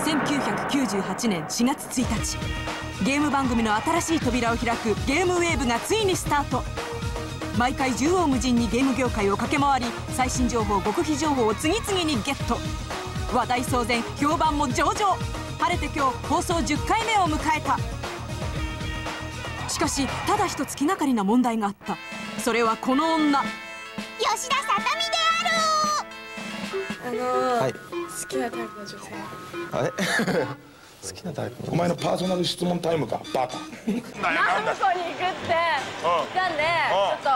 1998年4月1日。ゲーム番組の新しい扉を開くゲームウェーブがついにスタート。毎回縦横無尽にゲーム業界を駆け回り最新情報極秘情報を次々にゲット。話題騒然評判も上々。晴れて今日放送10回目を迎えた。しかしただ一つ気がかりな問題があった。それはこの女。吉田さとみあのーはい、好きなタイプの女性。あれ？好きなタイプお前のパーソナル質問タイムか？バカ。何個に行くって。言ったんでちょっと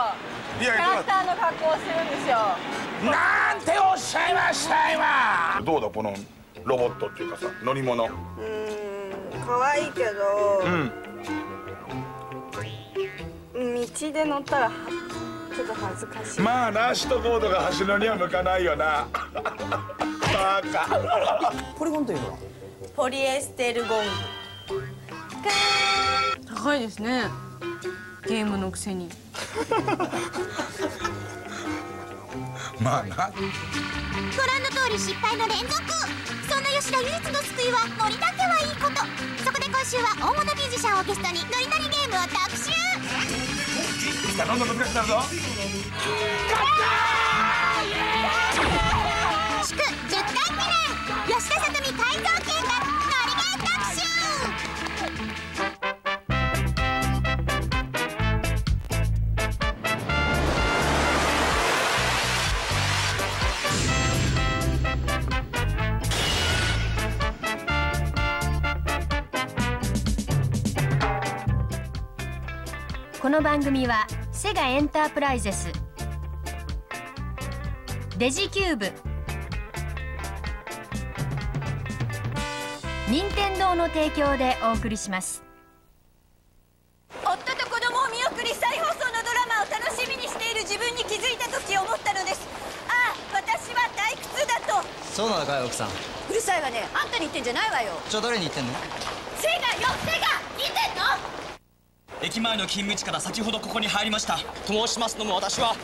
キャラクターの格好をするんですよ。なんておっしゃいました今。どうだこのロボットっていうかさ乗り物。うん可愛いけどうん。道で乗ったらちょっと恥ずかしい。まあな首都高とか走るのには向かないよな。バカ。ポリゴンというのは？ポリエステルゴン高いですね。ゲームのくせに。まあな。ご覧の通り失敗の連続。そんな吉田唯一の救いはノリだけはいいこと。そこで今週は大物ミュージシャンをゲストにノリノリゲームを特集どんどん難しくなるぞ。勝った祝10回記念吉田さとみ改造記この番組はセガエンタープライゼス。デジキューブ。任天堂の提供でお送りします。夫と子供を見送り再放送のドラマを楽しみにしている自分に気づいた時思ったのです。ああ私は退屈だと。そうなのかい奥さん。うるさいわね。あんたに言ってんじゃないわよ。じゃあ誰に言ってんの？セガよセガ聞いてんの駅前の勤務地から先ほどここに入りました。と申しますのも私は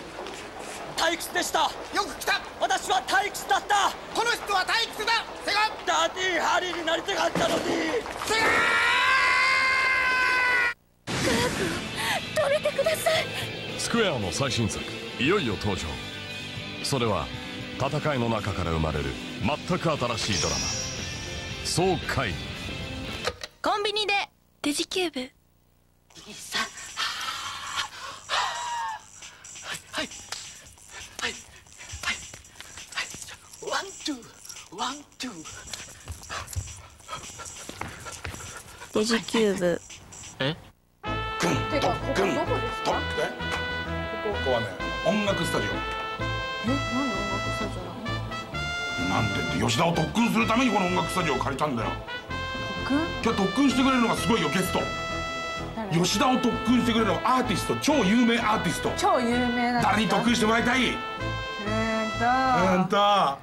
退屈でした。よく来た。私は退屈だった。この人は退屈だ。セガダーティーハリーになりたかったのに。セガー止めてください。スクエアの最新作いよいよ登場。それは戦いの中から生まれる全く新しいドラマ。爽快。コンビニでデジキューブさはい。はい。はい。はい。ワンツーワンツーデジキューブえグンてかここどこですかここはね音楽スタジオえ何の音楽スタジオなのなんて吉田を特訓するためにこの音楽スタジオを借りたんだよ特訓今日特訓してくれるのがすごい。よゲスト吉田を特訓してくれるアーティスト超有名アーティスト。超有名な誰に特訓してもらいたい？えーと。あ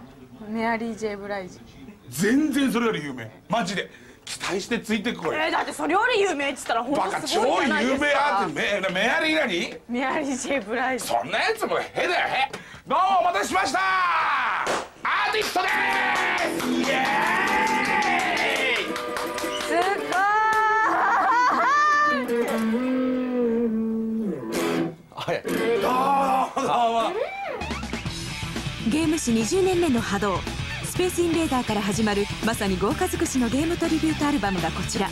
んメアリー・ジェイ・ブライジ。全然それより有名。マジで。期待してついてこい。えー、だってそれより有名っつったら本バカ超当すごいじゃないですか。有名アーティスト。メメアリー何？メアリー・ジェイ・ブライジ。そんなやつもへだよへ。どうもお待たせしました。アーティストです。イエーイ20年目の波動。スペースインベーダーから始まるまさに豪華尽くしのゲームトリビュートアルバムがこちら。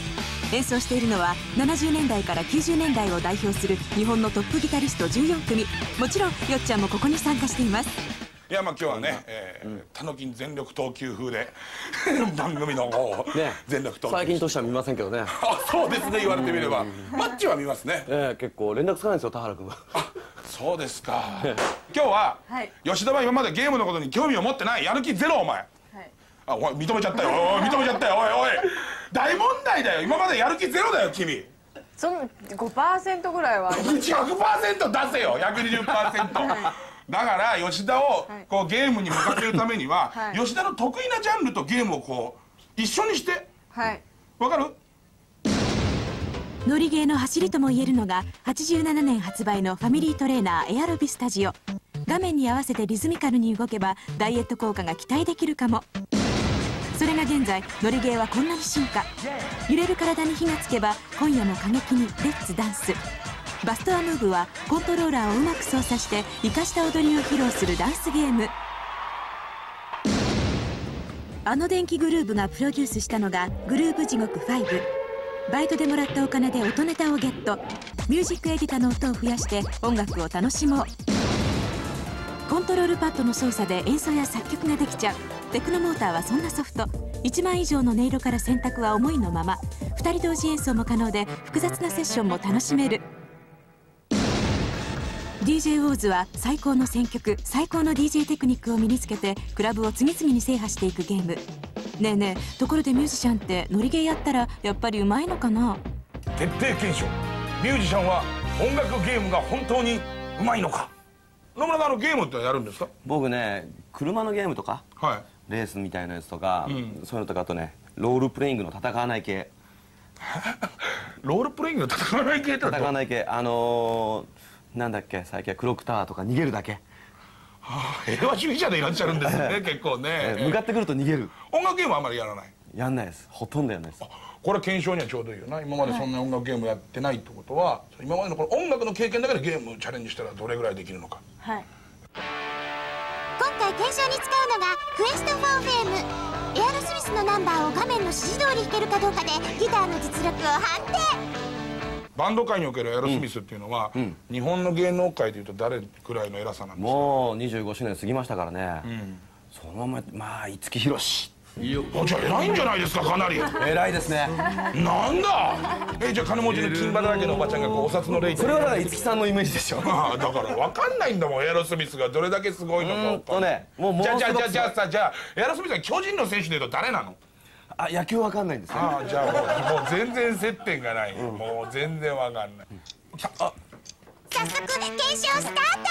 演奏しているのは70年代から90年代を代表する日本のトップギタリスト14組。もちろんよっちゃんもここに参加しています。いやまあ今日はね、えー、たのきん全力投球風で 番組の方を、ね、全力投球最近としては見ませんけどね。あそうですね言われてみれば。マッチは見ますね。ええ結構連絡つかないんですよ田原君があそうですか。今日は、はい、吉田は今までゲームのことに興味を持ってない。やる気ゼロお前、はい、あおい認めちゃったよ。おい認めちゃったよ。おいおい。大問題だよ。今までやる気ゼロだよ君。その5%ぐらいは。100%出せよ。120%、はいだから吉田をこうゲームに向かせるためには、はい、吉田の得意なジャンルとゲームをこう一緒にして。はい。わかる？乗りゲーの走りともいえるのが87年発売のファミリートレーナーエアロビスタジオ。画面に合わせてリズミカルに動けばダイエット効果が期待できるかも。それが現在ノリゲーはこんなに進化。揺れる体に火がつけば今夜も過激にレッツダンスバストアムーブはコントローラーをうまく操作して生かした踊りを披露するダンスゲーム。あの電気グルーヴがプロデュースしたのがグルーヴ地獄5バイトでもらったお金で音ネタをゲット。ミュージックエディタの音を増やして音楽を楽しもう。コントロールパッドの操作で演奏や作曲ができちゃう。テクノモーターはそんなソフト。1万以上の音色から選択は思いのまま。2人同時演奏も可能で複雑なセッションも楽しめる。DJ ウォーズは最高の選曲最高の DJ テクニックを身につけてクラブを次々に制覇していくゲーム。ねえねえところでミュージシャンってノリゲーやったらやっぱりうまいのかな？徹底検証。ミュージシャンは音楽ゲームが本当にうまいのか。野村さんのゲームってやるんですか？僕ね車のゲームとか、はい、レースみたいなやつとか、うん、そういうのとかあとねロールプレイングの戦わない系。ロールプレイングの戦わない系って戦わない系。あのーなんだっけ？最近はクロックタワーとか逃げるだけ。はあ、平和主義者でいらっしゃるんですね結構ね。向かってくると逃げる。音楽ゲームはあんまりやらない？やんないです。ほとんどやんないです。これ検証にはちょうどいいよな。今までそんな音楽ゲームやってないってことは、はい、今までのこの音楽の経験だけでゲームチャレンジしたらどれぐらいできるのか。はい。今回検証に使うのがクエスト4フェーム。エアロスミスのナンバーを画面の指示通り弾けるかどうかでギターの実力を判定バンド界におけるエアロスミスっていうのは、うん、日本の芸能界でいうと誰くらいの偉さなんですか？もう25周年過ぎましたからね、うん、そのまままあ五木ひろし。じゃあ偉いんじゃないですかかなり。偉いですね。なんだ？えじゃあ金持ちで金歯だらけのおばちゃんがこうお札のレイそれはだから五木さんのイメージでしょ。ああだから分かんないんだもんエアロスミスがどれだけすごいのかうんとねもうじゃあじゃあじゃあじゃあさじゃあエアロスミスは巨人の選手でいうと誰なの？あ野球わかんないんですよあじゃあもうもう全然接点がない、うん、もう全然わかんない、うん、あ早速検証スタート。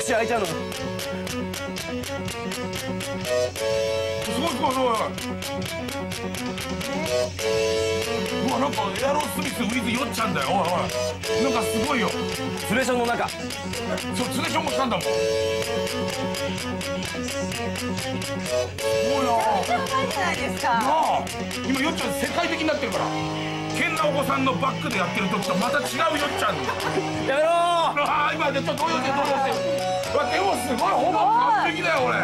口開いちゃうの？すごいすごいすごいうわなんかエアロスミスウィズよっちゃんだよ。おいおい。なんかすごいよ。ツレーションの中。そうツレーションもしたんだもん。すごいな。あ。今よっちゃん世界的になってるから。ケンナお子さんのバックでやってる時とまた違うよっちゃんやめろああ今ちょっと動揺して動揺してわでもすごいほぼ完璧だよ俺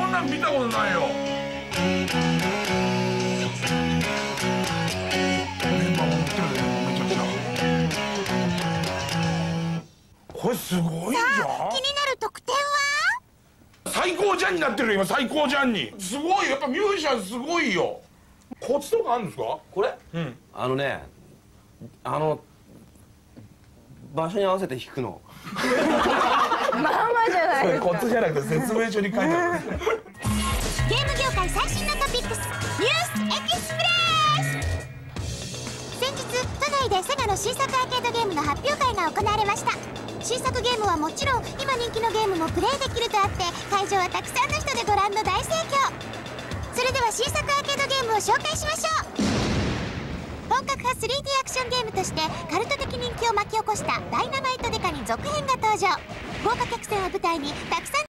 こんなん見たことないよこれすごいじゃん。気になる得点は？最高じゃんになってる今最高じゃんに。すごいやっぱミュージシャンすごいよ。コツとかあるんですか？これ、うん、あのねあの場所に合わせて弾くの。まあまあじゃないですか。コツじゃなくて説明書に書いてあるゲーム業界最新のトピックスニュースエキスプレス。先日都内でセガの新作アーケードゲームの発表会が行われました新作ゲームはもちろん今人気のゲームもプレイできるとあって会場はたくさんの人でご覧の大盛況。それでは新作アーケードゲームを紹介しましょう。本格派 3D アクションゲームとしてカルト的人気を巻き起こした「ダイナマイトデカ」に続編が登場。豪華客船を舞台にたくさん